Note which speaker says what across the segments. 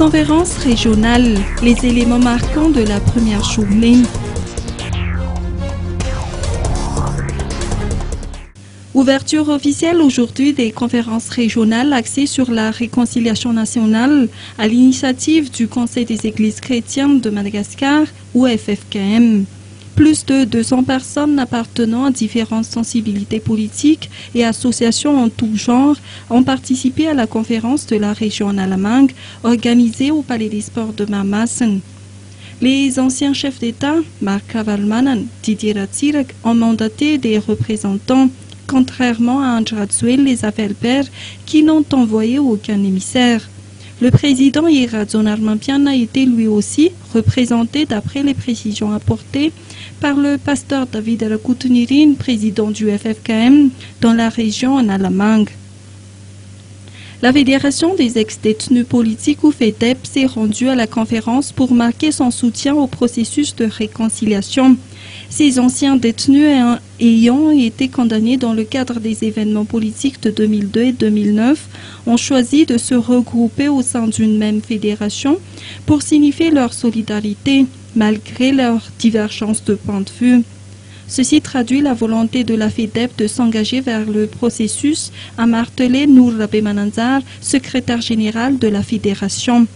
Speaker 1: Conférence régionale, les éléments marquants de la première journée. Ouverture officielle aujourd'hui des conférences régionales axées sur la réconciliation nationale à l'initiative du Conseil des Églises chrétiennes de Madagascar ou FFKM. Plus de 200 personnes appartenant à différentes sensibilités politiques et associations en tout genre ont participé à la conférence de la région Nalamangue organisée au Palais des Sports de Mamassen. Les anciens chefs d'État, Mark Kavalmanan, Didier Ratsirek, ont mandaté des représentants contrairement à Andratsuel les Pères qui n'ont envoyé aucun émissaire. Le président Irazon Armampian a été lui aussi représenté d'après les précisions apportées par le pasteur David Rakutunirin, président du FFKM dans la région en Alamangue. La Fédération des ex-détenus politiques ou FEDEP s'est rendue à la conférence pour marquer son soutien au processus de réconciliation. Ces anciens détenus ayant été condamnés dans le cadre des événements politiques de 2002 et 2009 ont choisi de se regrouper au sein d'une même fédération pour signifier leur solidarité malgré leurs divergences de point de vue. Ceci traduit la volonté de la FEDEP de s'engager vers le processus, a martelé Nour Mananzar, secrétaire général de la fédération.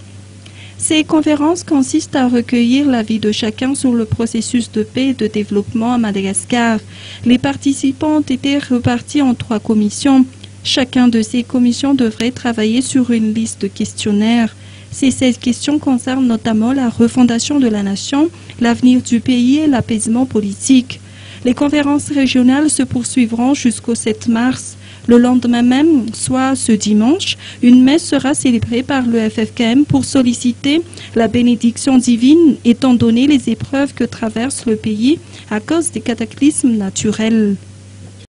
Speaker 1: Ces conférences consistent à recueillir l'avis de chacun sur le processus de paix et de développement à Madagascar. Les participants ont été repartis en trois commissions. Chacun de ces commissions devrait travailler sur une liste de questionnaires. Ces 16 questions concernent notamment la refondation de la nation, l'avenir du pays et l'apaisement politique. Les conférences régionales se poursuivront jusqu'au 7 mars. Le lendemain même, soit ce dimanche, une messe sera célébrée par le FFKM pour solliciter la bénédiction divine étant donné les épreuves que traverse le pays à cause des cataclysmes naturels.